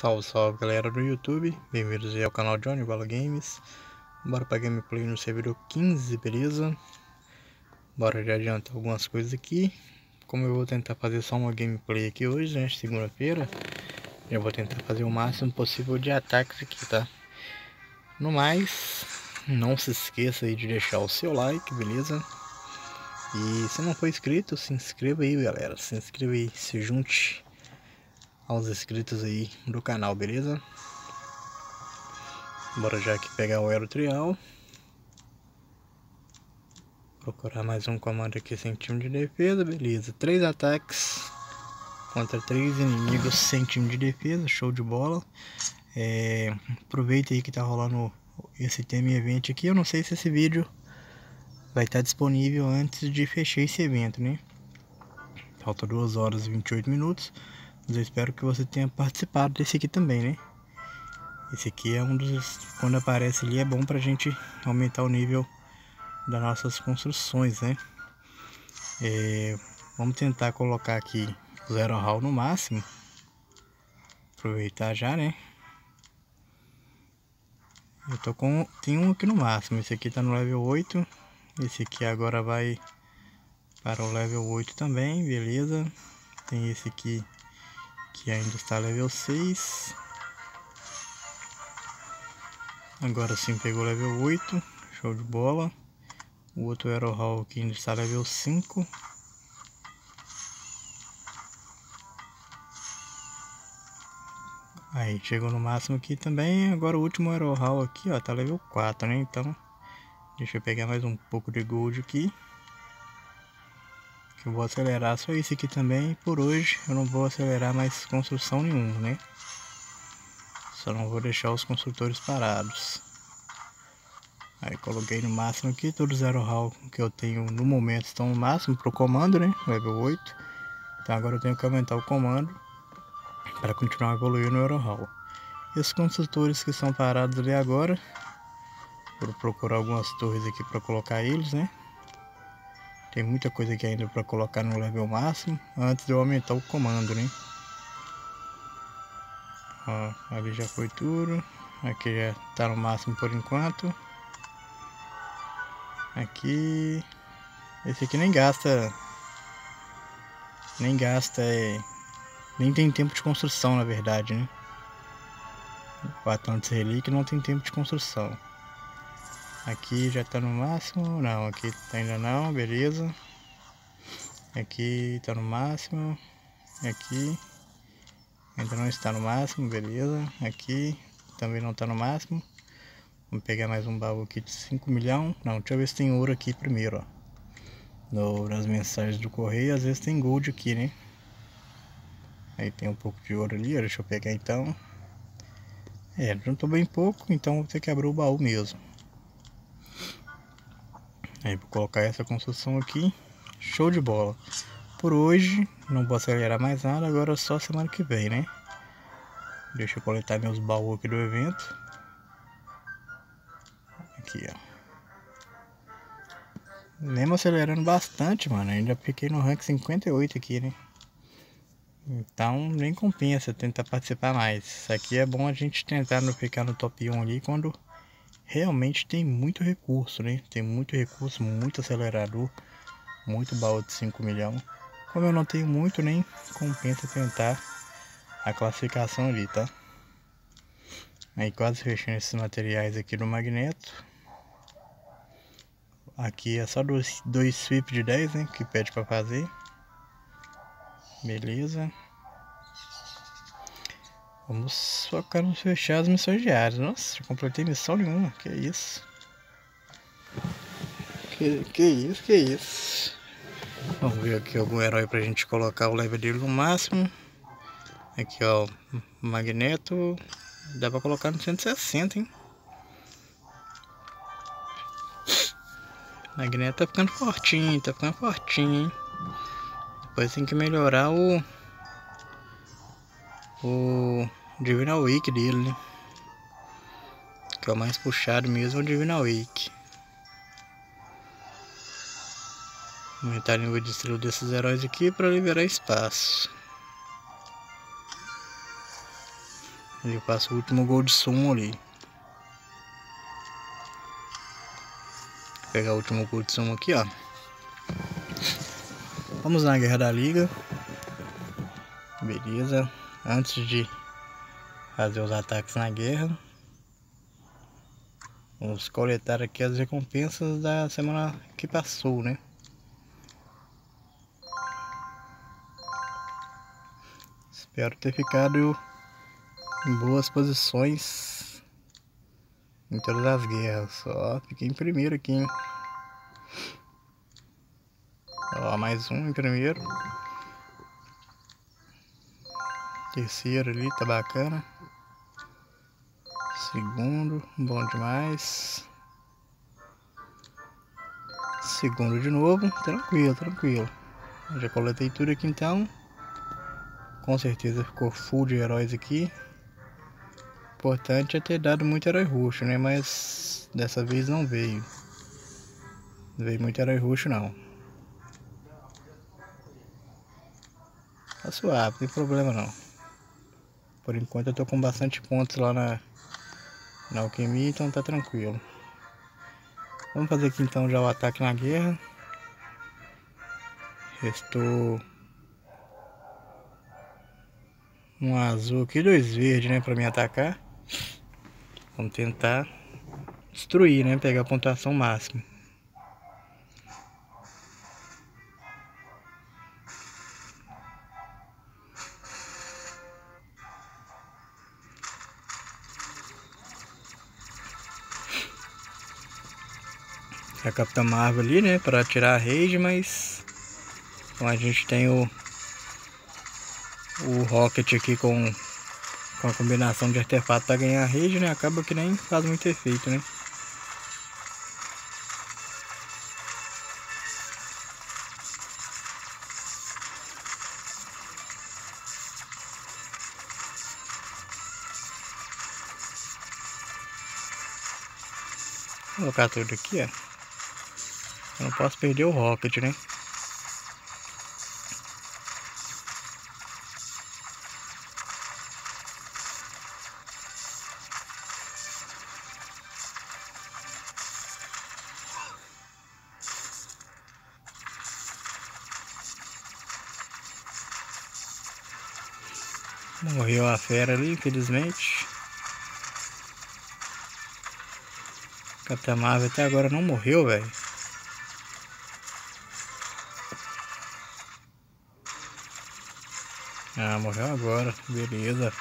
Salve, salve galera do YouTube, bem-vindos ao canal Johnny Bala Games Bora pra gameplay no servidor 15, beleza? Bora já adiantar algumas coisas aqui Como eu vou tentar fazer só uma gameplay aqui hoje, né, segunda-feira Eu vou tentar fazer o máximo possível de ataques aqui, tá? No mais, não se esqueça aí de deixar o seu like, beleza? E se não for inscrito, se inscreva aí galera, se inscreva aí, se junte aos inscritos aí do canal, beleza? Bora já aqui pegar o Aerotrial. Procurar mais um comando aqui sem time de defesa, beleza. Três ataques contra três inimigos sem time de defesa, show de bola. É, aproveita aí que tá rolando esse tema evento aqui. Eu não sei se esse vídeo vai estar disponível antes de fechar esse evento, né? Falta 2 horas e 28 minutos. Mas eu espero que você tenha participado desse aqui também, né? Esse aqui é um dos... Quando aparece ali é bom pra gente aumentar o nível das nossas construções, né? É, vamos tentar colocar aqui o Zero Hall no máximo. Aproveitar já, né? Eu tô com... Tem um aqui no máximo. Esse aqui tá no level 8. Esse aqui agora vai para o level 8 também, beleza? Tem esse aqui que ainda está level 6. Agora sim pegou level 8, show de bola. O outro Aero Hall que ainda está level 5. Aí, chegou no máximo aqui também. Agora o último Aero Hall aqui, ó, tá level 4, né? Então, deixa eu pegar mais um pouco de gold aqui eu vou acelerar só isso aqui também. Por hoje eu não vou acelerar mais construção nenhuma né? Só não vou deixar os construtores parados. Aí coloquei no máximo aqui todos os zero hall que eu tenho no momento estão no máximo para o comando né? Level 8 então agora eu tenho que aumentar o comando para continuar evoluindo no Euro Hall. Esses construtores que estão parados ali agora, vou procurar algumas torres aqui para colocar eles, né? Tem muita coisa aqui ainda para colocar no level máximo antes de eu aumentar o comando, né? Ó, ali já foi tudo. Aqui já tá no máximo por enquanto. Aqui... Esse aqui nem gasta... Nem gasta... É, nem tem tempo de construção, na verdade, né? O Atlantis Relíquia não tem tempo de construção. Aqui já tá no máximo, não, aqui ainda não, beleza. Aqui tá no máximo, aqui ainda não está no máximo, beleza. Aqui também não tá no máximo. Vamos pegar mais um baú aqui de 5 milhões. Não, deixa eu ver se tem ouro aqui primeiro, ó. No, nas mensagens do correio, às vezes tem gold aqui, né? Aí tem um pouco de ouro ali, deixa eu pegar então. É, juntou bem pouco, então vou ter que abrir o baú mesmo. Aí vou colocar essa construção aqui. Show de bola. Por hoje, não vou acelerar mais nada, agora só semana que vem, né? Deixa eu coletar meus baús aqui do evento. Aqui, ó. Mesmo acelerando bastante, mano. Ainda fiquei no rank 58 aqui, né? Então nem compensa tentar participar mais. Isso aqui é bom a gente tentar não ficar no top 1 ali quando realmente tem muito recurso, né? Tem muito recurso, muito acelerador, muito baú de 5 milhões. Como eu não tenho muito, nem compensa tentar a classificação ali, tá? Aí quase fechando esses materiais aqui do magneto. Aqui é só dois, dois sweep de 10, né? Que pede para fazer. Beleza. Nos fechar as missões diárias. Nossa, já completei missão nenhuma. Que isso? Que, que isso, que isso? Vamos ver aqui algum herói pra gente colocar o level dele no máximo. Aqui ó, Magneto. Dá pra colocar no 160, hein? Magneto tá ficando fortinho, tá ficando fortinho, hein? Depois tem que melhorar o... O Divinal Week dele, né? Que é o mais puxado mesmo, é o Divinal Week. Aumentar o nível de estrela desses heróis aqui para liberar espaço. Ele passa o último gol de ali. Vou pegar o último gol de aqui, ó. Vamos na guerra da liga. Beleza. Antes de fazer os ataques na guerra. Vamos coletar aqui as recompensas da semana que passou, né? Espero ter ficado em boas posições em todas as guerras. Ó, fiquei em primeiro aqui, hein? Ó, mais um em primeiro. Terceiro ali, tá bacana. Segundo, bom demais. Segundo de novo, tranquilo, tranquilo. Já coletei tudo aqui então. Com certeza ficou full de heróis aqui. Importante é ter dado muito herói roxo, né? Mas dessa vez não veio. Não veio muito herói roxo não. Tá suave, não tem problema não. Por enquanto eu tô com bastante pontos lá na, na alquimia, então tá tranquilo. Vamos fazer aqui então já o ataque na guerra. Restou um azul aqui, dois verdes, né, para me atacar. Vamos tentar destruir, né, pegar a pontuação máxima. A Capitã Marvel ali, né, para tirar a rage, mas então a gente tem o o Rocket aqui com, com a combinação de artefato para ganhar rede, né? Acaba que nem faz muito efeito, né? Vou colocar tudo aqui, ó. Eu não posso perder o Rocket, né? Morreu a fera ali, infelizmente. Capitã Marvel até agora não morreu, velho. Ah, morreu agora, beleza.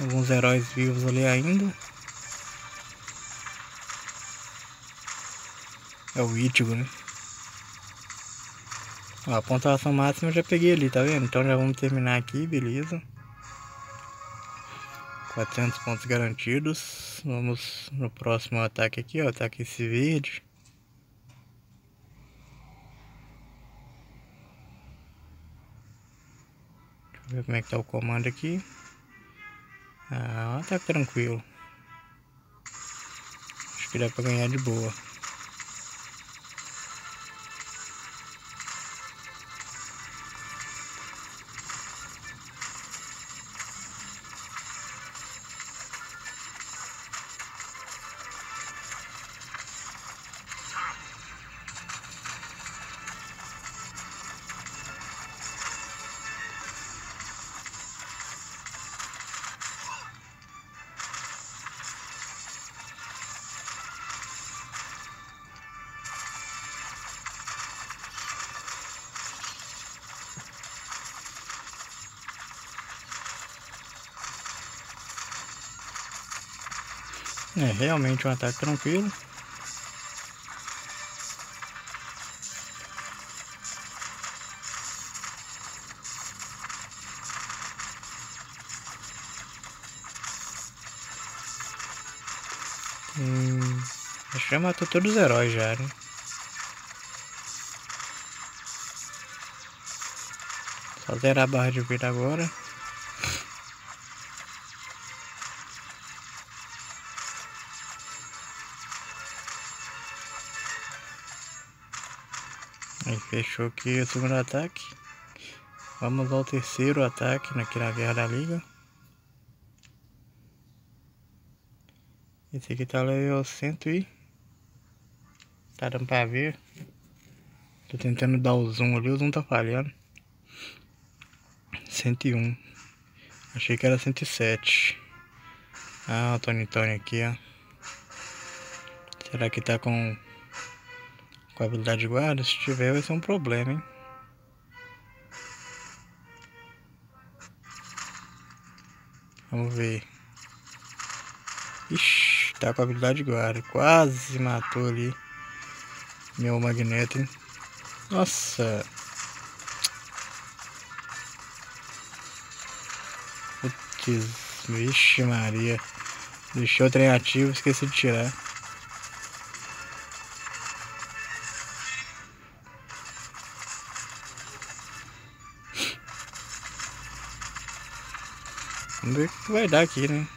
Alguns heróis vivos ali ainda. É o Ichigo, né? Ó, a pontuação máxima eu já peguei ali, tá vendo? Então já vamos terminar aqui, beleza. 400 pontos garantidos. Vamos no próximo ataque aqui, ó. Ataque esse verde. Deixa eu ver como é que tá o comando aqui. Ah, tá tranquilo. Acho que dá pra ganhar de boa. É realmente um ataque tranquilo. Hum. Acho que já matou todos os heróis já, né? Só zerar a barra de vida agora. Fechou aqui o segundo ataque. Vamos ao terceiro ataque aqui na Guerra da Liga. Esse aqui tá level 100 e... Tá dando pra ver. Tô tentando dar o zoom ali, o zoom tá falhando. 101. Achei que era 107. Ah, o Tony Tony aqui, ó. Será que tá com... Com habilidade de guarda? Se tiver vai ser um problema, hein. Vamos ver. Ixi, tá com habilidade de guarda. Quase matou ali. Meu magneto, hein? Nossa. Putz, vixe Maria. Deixou o trem ativo, esqueci de tirar. Vamos ver o que vai dar aqui, né?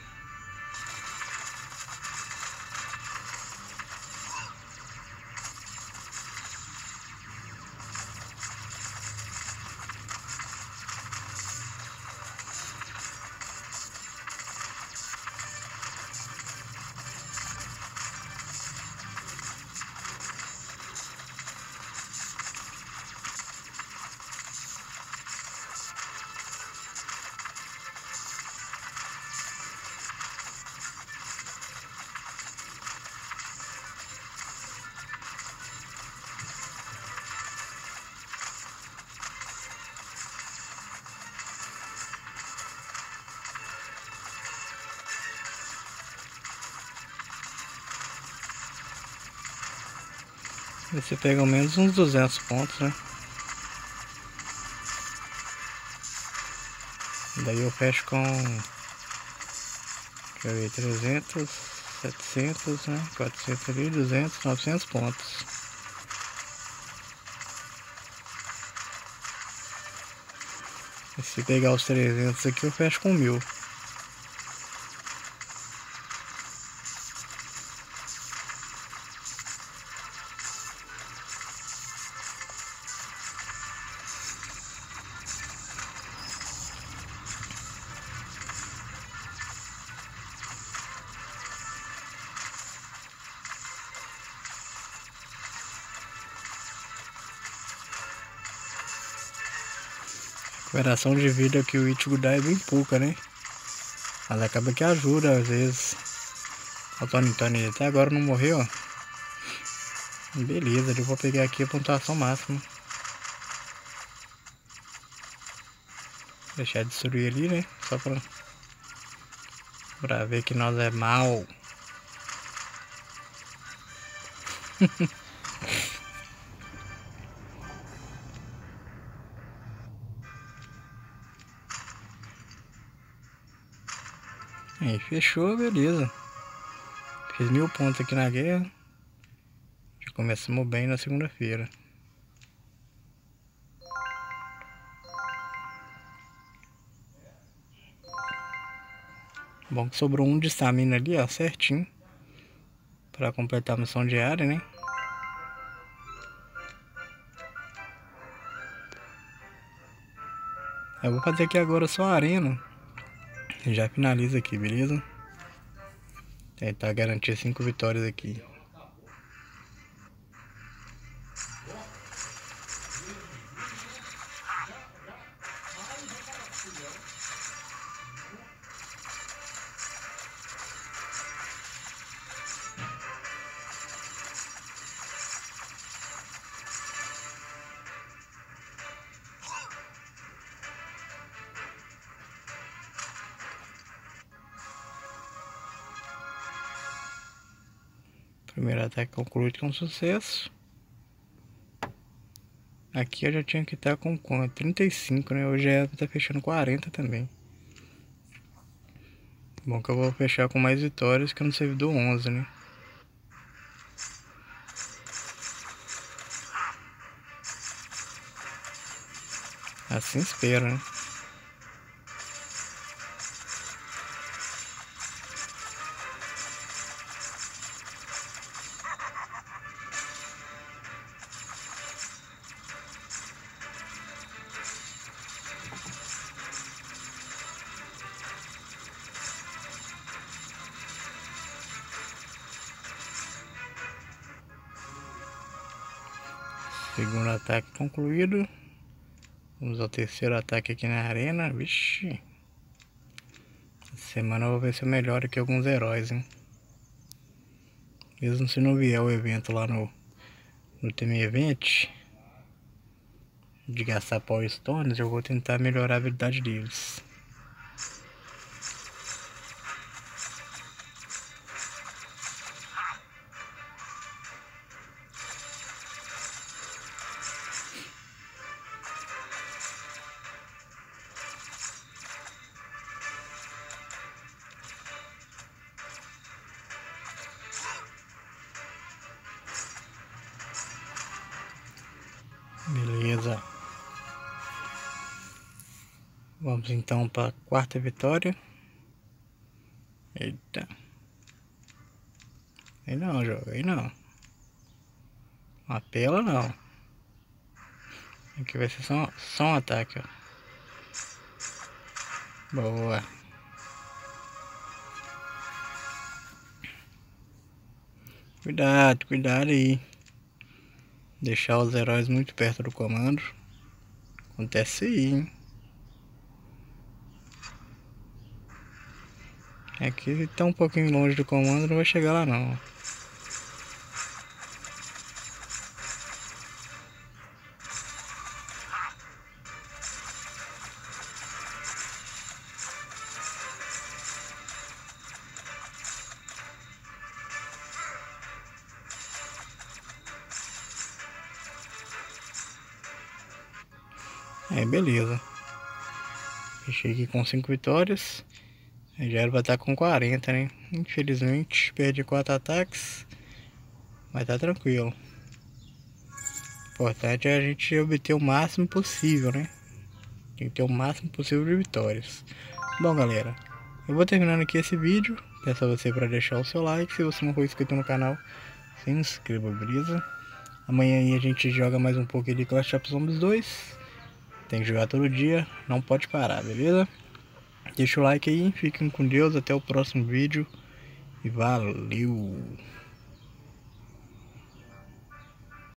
Você pega ao menos uns 200 pontos, né? Daí eu fecho com... Deixa ver, 300, 700, né? 400 ali, 200, 900 pontos. E se pegar os 300 aqui, eu fecho com 1000. Recuperação de vida que o Ichigo dá é bem pouca, né? Mas acaba que ajuda às vezes. O Tony Tony até agora não morreu. Beleza, eu vou pegar aqui a pontuação máxima. Deixar destruir ali, né? Só pra... Pra ver que nós é mal. Aí fechou, beleza. Fiz mil pontos aqui na guerra. Já começamos bem na segunda-feira. Bom que sobrou um de estamina ali, ó, certinho. Pra completar a missão diária, né? Eu vou fazer aqui agora só a arena já finaliza aqui, beleza? Tentar garantir cinco vitórias aqui. Primeiro ataque concluído com sucesso. Aqui eu já tinha que estar com quanto? 35, né? Hoje é tá fechando 40 também. Bom que eu vou fechar com mais vitórias que no servidor 11, né? Assim espero, né? Segundo ataque concluído. Vamos ao terceiro ataque aqui na arena. Vixe. Essa semana eu vou ver se eu melhoro aqui alguns heróis, hein. Mesmo se não vier o evento lá no, no Team Event. De gastar Power Stones, eu vou tentar melhorar a habilidade deles. Vamos então para a quarta vitória. Eita. Aí não, joga. Aí não. Apela não. Aqui vai ser só, só um ataque, ó. Boa. Cuidado, cuidado aí. Deixar os heróis muito perto do comando. Acontece aí, hein? Aqui tá um pouquinho longe do comando, não vai chegar lá não. Aí beleza. Fechei aqui com 5 vitórias. Já era pra estar com 40, né? Infelizmente, perdi 4 ataques. Mas tá tranquilo. O importante é a gente obter o máximo possível, né? Tem que ter o máximo possível de vitórias. Bom, galera. Eu vou terminando aqui esse vídeo. Peço a você para deixar o seu like. Se você não for inscrito no canal, se inscreva, beleza? Amanhã aí a gente joga mais um pouco de Clash of Zombies 2. Tem que jogar todo dia, não pode parar, beleza? Deixa o like aí, fiquem com Deus, até o próximo vídeo e valeu!